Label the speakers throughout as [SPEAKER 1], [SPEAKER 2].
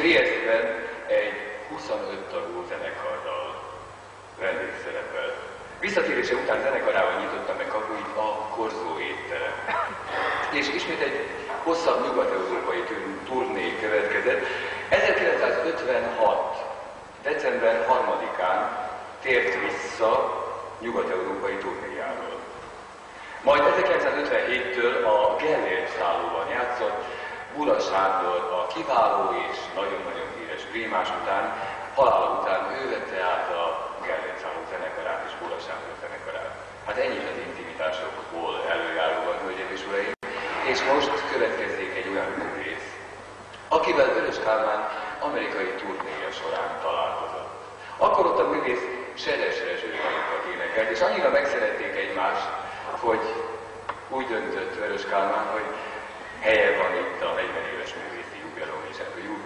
[SPEAKER 1] Triestben egy 25 tagú zenekarral vendégszerepelt. Visszatérése után zenekarával nyitotta meg kapuit a Korzó étterem. És ismét egy hosszabb nyugat-európai turné következett. 1956. december 3-án tért vissza nyugat-európai turnéjáról. Majd 1957-től a Gellért szállóban játszott, Bula Sándor a kiváló és nagyon-nagyon híres prímás után, halála után ő vette át a Gellért szálló zenekarát és Bula Sándor zenekarát. Hát ennyit az intimitásokból előjáróban, hölgyeim és uraim. És most következzék egy olyan művész, akivel Vörös Kálmán amerikai turnéja során találkozott. Akkor ott a művész Seres rezsőjaikat énekelt, és annyira megszerették egymást, hogy úgy döntött Vörös Kálmán, hogy helye van itt a 40 éves művészi jubileum is,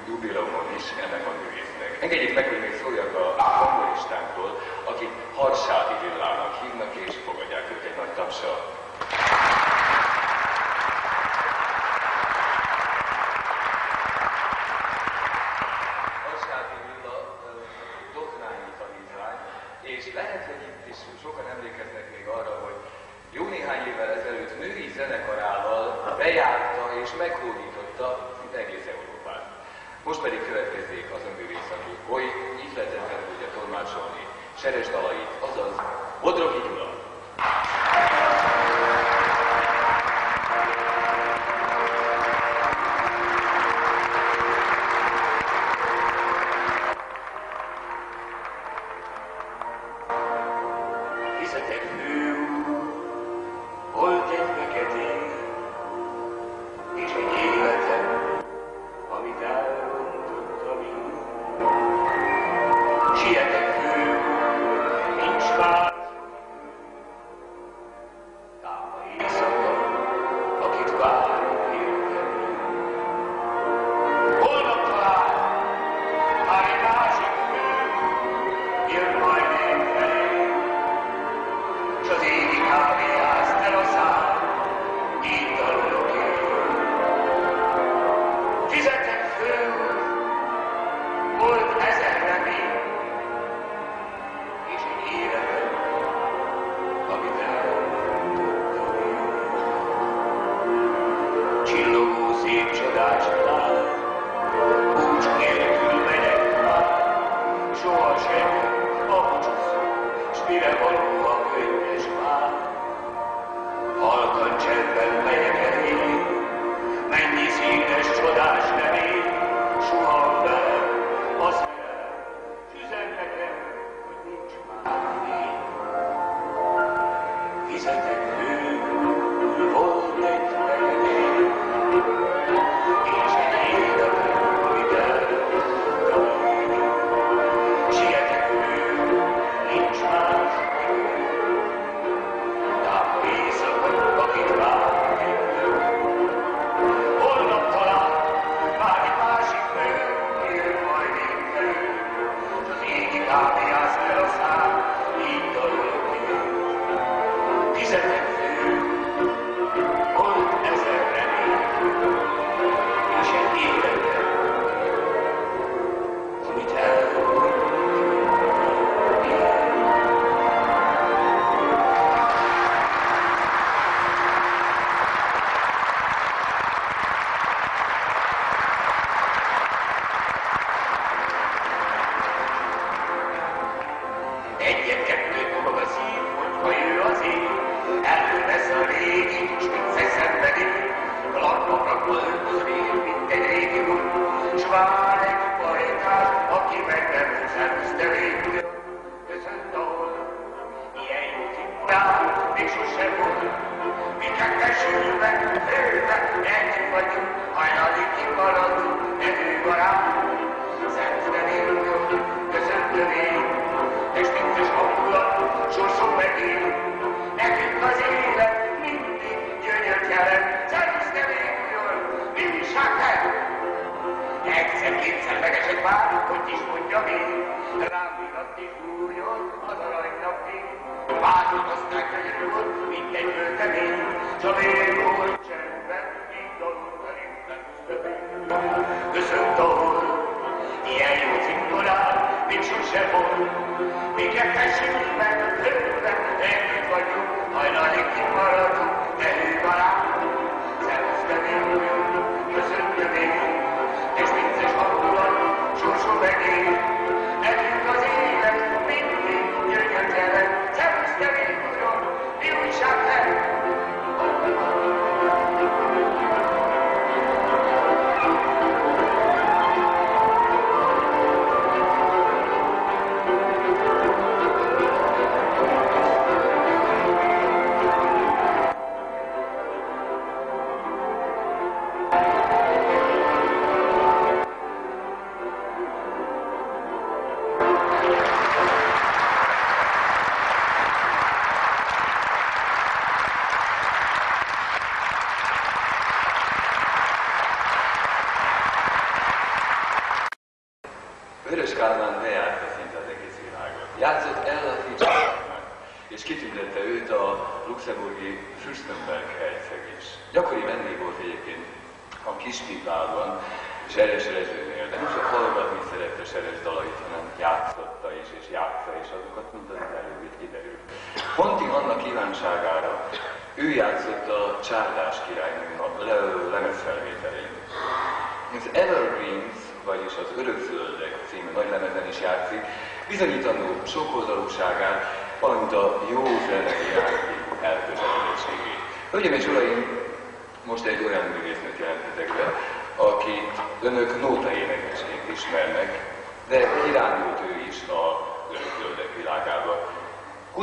[SPEAKER 1] jubileumon is ennek a művésznek. Engedjék meg, hogy még szóljak a hangolistánkról, akik Harsádi Villának hívnak, és fogadják őt egy nagy tapsal.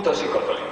[SPEAKER 2] をして語り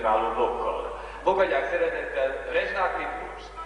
[SPEAKER 2] szerepelt egy önálló blokkal. Fogadják szeretettel Rezsnák Miklós.